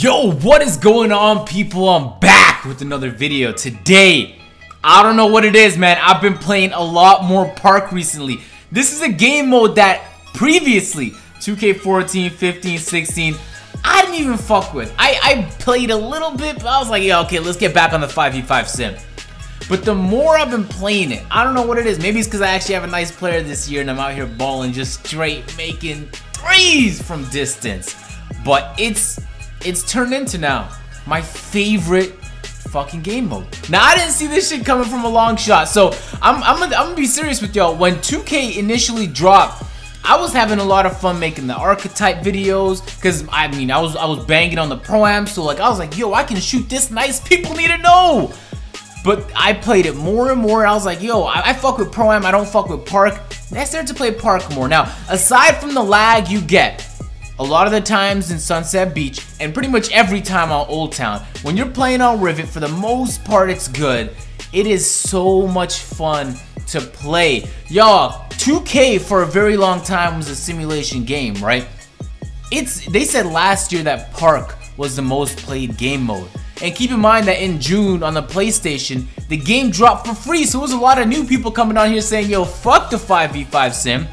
Yo, what is going on people? I'm back with another video. Today, I don't know what it is, man. I've been playing a lot more Park recently. This is a game mode that previously, 2K14, 15, 16, I didn't even fuck with. I, I played a little bit, but I was like, yeah, okay, let's get back on the 5v5 sim. But the more I've been playing it, I don't know what it is. Maybe it's because I actually have a nice player this year and I'm out here balling just straight making threes from distance. But it's it's turned into now my favorite fucking game mode. Now I didn't see this shit coming from a long shot. So I'm I'm gonna, I'm gonna be serious with y'all. When 2K initially dropped, I was having a lot of fun making the archetype videos because I mean I was I was banging on the pro am so like I was like yo I can shoot this nice people need to know but I played it more and more I was like yo I, I fuck with pro am I don't fuck with park and I started to play park more now aside from the lag you get a lot of the times in Sunset Beach, and pretty much every time on Old Town, when you're playing on Rivet, for the most part it's good. It is so much fun to play. Y'all, 2K for a very long time was a simulation game, right? It's They said last year that Park was the most played game mode. And keep in mind that in June on the PlayStation, the game dropped for free, so it was a lot of new people coming on here saying, yo, fuck the 5v5 sim.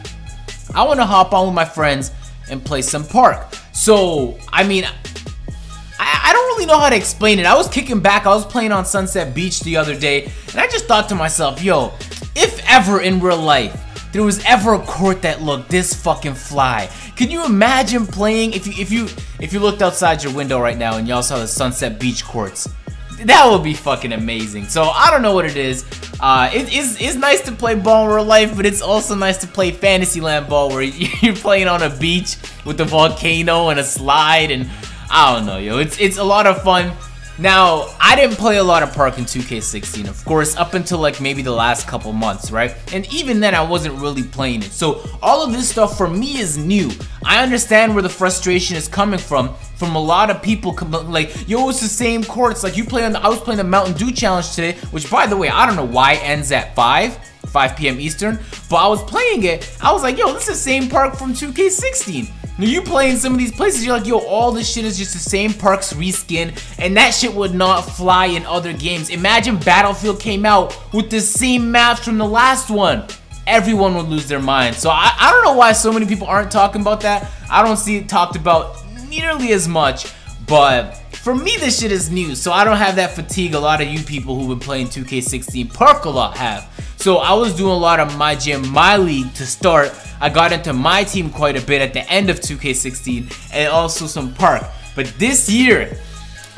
I want to hop on with my friends and play some park. So, I mean, I, I, don't really know how to explain it. I was kicking back, I was playing on Sunset Beach the other day, and I just thought to myself, yo, if ever in real life there was ever a court that looked this fucking fly, can you imagine playing if you if you if you looked outside your window right now and y'all saw the Sunset Beach courts? That would be fucking amazing. So I don't know what it is. Uh, it is it's nice to play ball in real life, but it's also nice to play Fantasyland ball where you're playing on a beach with a volcano and a slide and I don't know, yo. It's it's a lot of fun. Now, I didn't play a lot of Park in 2K16, of course, up until like maybe the last couple months, right? And even then, I wasn't really playing it. So all of this stuff for me is new. I understand where the frustration is coming from, from a lot of people like, yo, it's the same courts. Like you play on the, I was playing the Mountain Dew Challenge today, which by the way, I don't know why ends at 5. 5 p.m. Eastern, but I was playing it, I was like, yo, this is the same park from 2K16. Now you play in some of these places, you're like, yo, all this shit is just the same parks reskin, and that shit would not fly in other games. Imagine Battlefield came out with the same maps from the last one. Everyone would lose their mind. So I, I don't know why so many people aren't talking about that. I don't see it talked about nearly as much, but for me this shit is new, so I don't have that fatigue a lot of you people who've been playing 2K16 Park a lot have. So I was doing a lot of my gym, my league to start. I got into my team quite a bit at the end of 2K16 and also some park. But this year,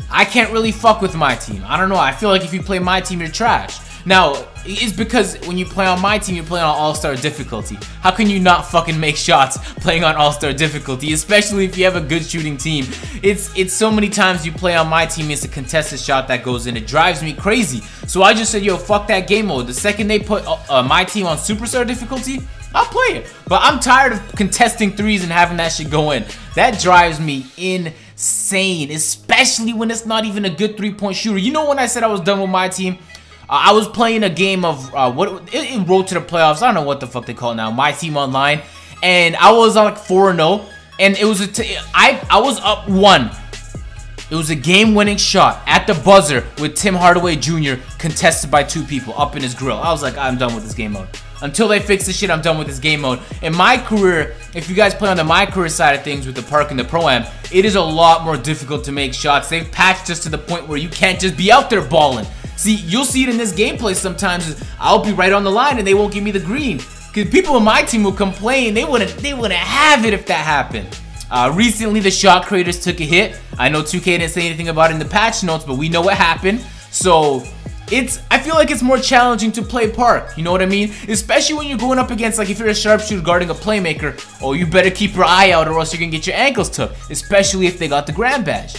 I can't really fuck with my team. I don't know. I feel like if you play my team, you're trash. Now, it's because when you play on my team, you play on All-Star difficulty. How can you not fucking make shots playing on All-Star difficulty, especially if you have a good shooting team? It's it's so many times you play on my team, it's a contested shot that goes in. It drives me crazy. So I just said, yo, fuck that game mode. The second they put uh, uh, my team on Superstar difficulty, I'll play it. But I'm tired of contesting threes and having that shit go in. That drives me insane, especially when it's not even a good three-point shooter. You know when I said I was done with my team? Uh, I was playing a game of uh, what it, it Road to the Playoffs. I don't know what the fuck they call it now. My Team Online, and I was like 4-0, and it was a t I I was up one. It was a game-winning shot at the buzzer with Tim Hardaway Jr. contested by two people up in his grill. I was like, I'm done with this game mode. Until they fix this shit, I'm done with this game mode. In my career, if you guys play on the my career side of things with the park and the pro-am, it is a lot more difficult to make shots. They've patched us to the point where you can't just be out there balling. See, you'll see it in this gameplay sometimes. I'll be right on the line and they won't give me the green. Because people on my team will complain. They wouldn't, they wouldn't have it if that happened. Uh, recently, the shot creators took a hit. I know 2K didn't say anything about it in the patch notes, but we know what happened. So, it's I feel like it's more challenging to play park, you know what I mean? Especially when you're going up against like if you're a sharpshooter guarding a playmaker, oh you better keep your eye out or else you're gonna get your ankles took, especially if they got the grand badge.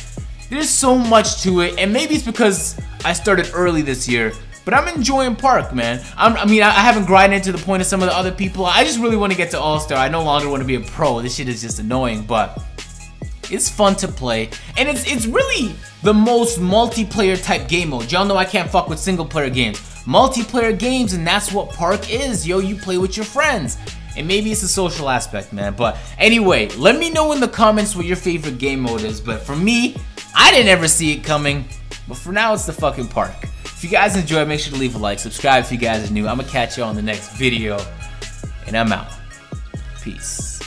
There's so much to it, and maybe it's because I started early this year, but I'm enjoying Park, man. I'm, i mean, I, I haven't grinded to the point of some of the other people. I just really want to get to All-Star. I no longer want to be a pro. This shit is just annoying, but it's fun to play. And it's it's really the most multiplayer type game mode. Y'all know I can't fuck with single player games. Multiplayer games, and that's what Park is. Yo, you play with your friends. And maybe it's a social aspect, man. But anyway, let me know in the comments what your favorite game mode is. But for me, I didn't ever see it coming, but for now it's the fucking park. If you guys enjoy, make sure to leave a like, subscribe if you guys are new. I'm gonna catch y'all on the next video, and I'm out. Peace.